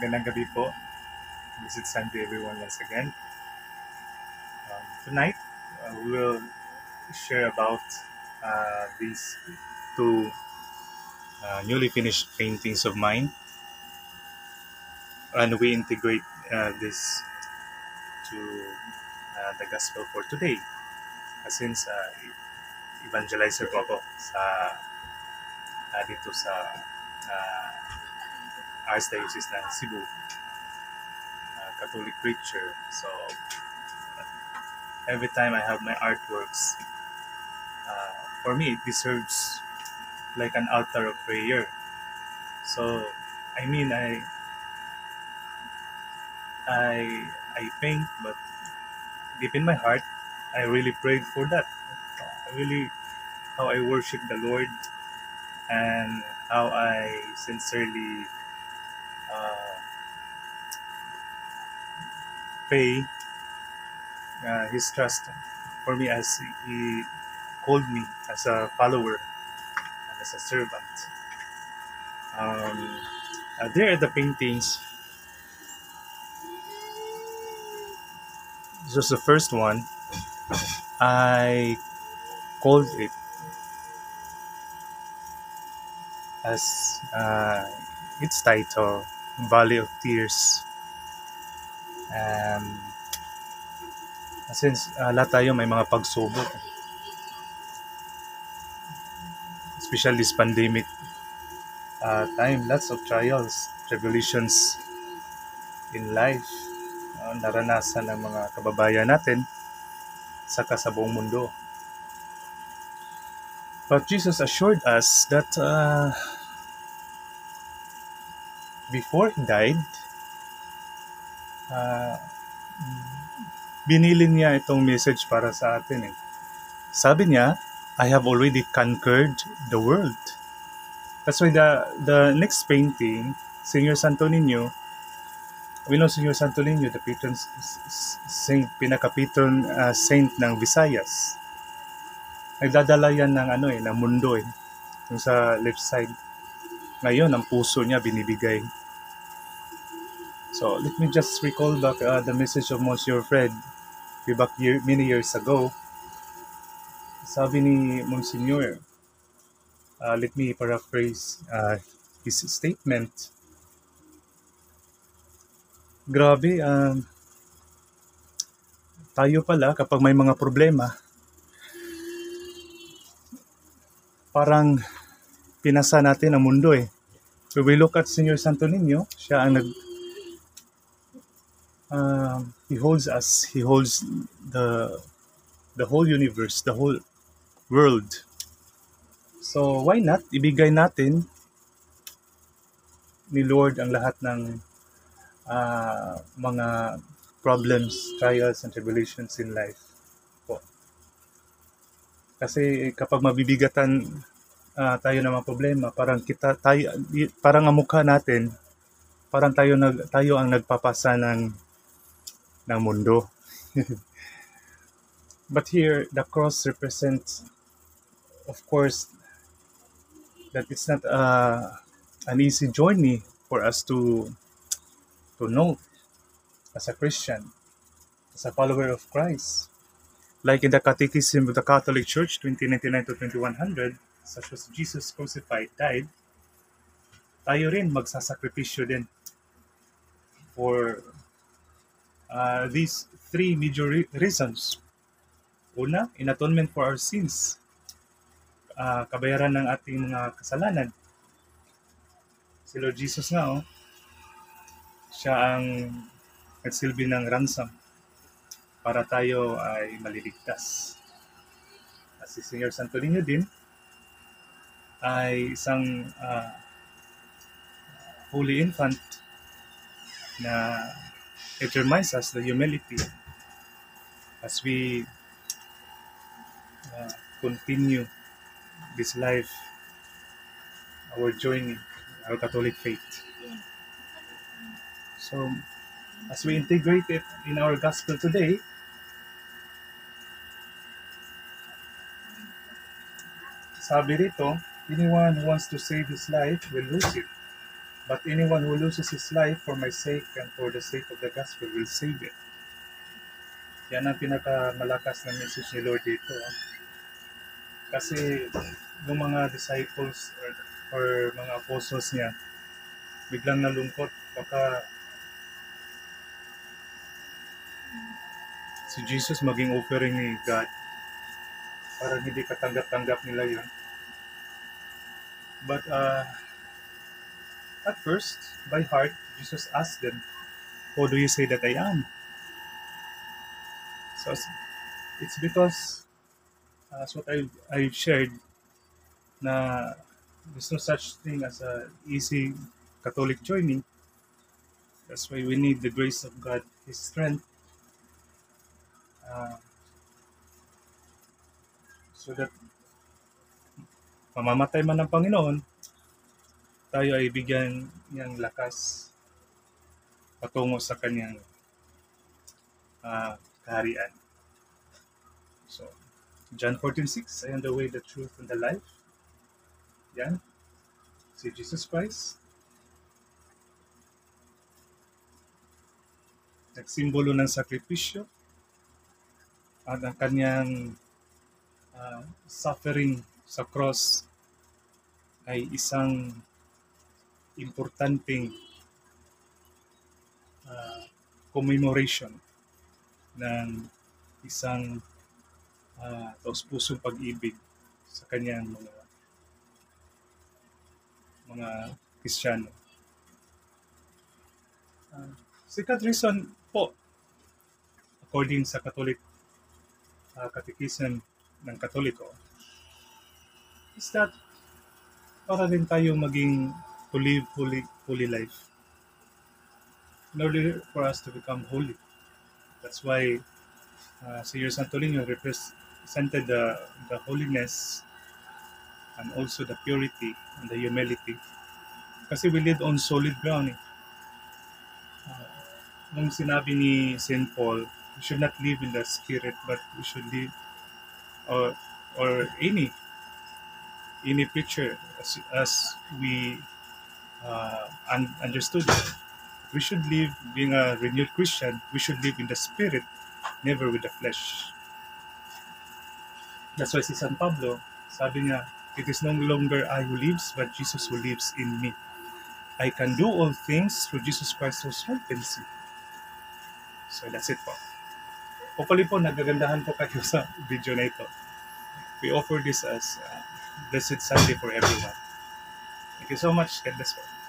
Magandang gabi po. This is Sunday everyone once again. Um, tonight, uh, we will share about uh, these two uh, newly finished paintings of mine. And we integrate uh, this to uh, the gospel for today. Since uh, evangelizer po ako sa uh, dito sa uh, Archdiocese ng Cebu uh, Catholic preacher. So every time I have my artworks, uh, for me it deserves like an altar of prayer. So I mean I I I paint, but deep in my heart, I really prayed for that. I really how I worship the Lord and how I sincerely pay uh, his trust for me as he called me as a follower and as a servant. Um, uh, there are the paintings. Just the first one. I called it as uh, its title, Valley of Tears. Um, since uh, lahat tayo may mga pagsubok, especially this pandemic uh, time, lots of trials, tribulations in life, uh, naranasan ng mga kababayan natin sa kasabong mundo. But Jesus assured us that uh, before He died, uh, binilin niya itong message para sa atin. Eh. Sabi niya, I have already conquered the world. That's why the, the next painting, Senior Santo Niño, we know Senior Santo Niño, the patron saint, pinaka-patron uh, saint ng Visayas nagdadala yan ng ano eh, ng mundo eh. Yung sa left side. Ngayon, ang puso niya binibigay. So, let me just recall back uh, the message of Monsieur Fred way back year, many years ago. Sabi ni Monsignor, uh, let me paraphrase uh, his statement. Grabe, uh, tayo pala kapag may mga problema, parang pinasa natin ang mundo eh. So we look at Senior Santo Niño, siya ang nag uh, he holds us, he holds the the whole universe, the whole world. So why not ibigay natin ni Lord ang lahat ng uh, mga problems, trials, and tribulations in life. Kasi kapag mabibigatan uh, tayo ng mga problema, parang kita tayo parang ang mukha natin, parang tayo nag tayo ang nagpapasa ng ng mundo. But here the cross represents of course that it's not uh, an easy journey for us to to know as a Christian, as a follower of Christ. Like in the Catechism of the Catholic Church, 2099 to 2100, such as Jesus crucified, died, tayo rin magsasakripisyo din for uh, these three major re- reasons. Una, in atonement for our sins. Uh, kabayaran ng ating mga kasalanan. Si Lord Jesus nga, oh, siya ang nagsilbi ng ransom para tayo ay maliligtas. At si Senior Santo Niño din ay isang uh, holy infant na it reminds us the humility as we uh, continue this life, our journey, our Catholic faith. So, as we integrate it in our gospel today, Sabi rito, anyone who wants to save his life will lose it. But anyone who loses his life for my sake and for the sake of the gospel will save it. Yan ang pinakamalakas na message ni Lord dito. ah. Kasi yung mga disciples or, or mga apostles niya, biglang nalungkot. Baka si Jesus maging offering ni God. Parang hindi katanggap-tanggap nila yun. But uh, at first, by heart, Jesus asked them, Who do you say that I am? So it's- because uh, as what I I've shared na there's no such thing as a easy Catholic journey. That's why we need the grace of God, His strength, uh, so that mamamatay man ng Panginoon, tayo ay bigyan niyang lakas patungo sa kanyang ah, kaharian. So, John 14:6, I am the way, the truth, and the life. Yan. Si Jesus Christ. Nagsimbolo ng sakripisyo at ang kanyang ah, suffering sa cross ay isang importanteng ah, commemoration ng isang uh, taus-pusong pag-ibig sa kanyang mga mga Kristiyano. Uh, second reason po, according sa Catholic uh, Catechism ng Katoliko, is that para rin tayo maging to live holy, holy life in order for us to become holy. That's why uh, si Your Santo Niño represented the, the holiness and also the purity and the humility. Kasi we live on solid ground. Eh. Uh, nung sinabi ni St. Paul, we should not live in the spirit but we should live or or any any picture as, as we uh, un- understood it. We should live, being a renewed Christian, we should live in the spirit, never with the flesh. That's why si San Pablo, sabi niya, It is no longer I who lives, but Jesus who lives in me. I can do all things through Jesus Christ who strengthens me. So that's it po. Hopefully po, nagagandahan po kayo sa video na ito. We offer this as uh, Blessed Sunday for everyone. Thank you so much. God bless po.